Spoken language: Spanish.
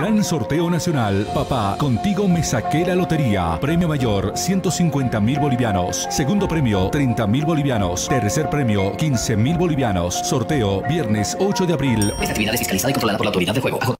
Gran sorteo nacional. Papá, contigo me saqué la lotería. Premio mayor, 150 mil bolivianos. Segundo premio, 30 mil bolivianos. Tercer premio, 15 mil bolivianos. Sorteo, viernes 8 de abril. Esta actividad es fiscalizada y controlada por la autoridad de juego.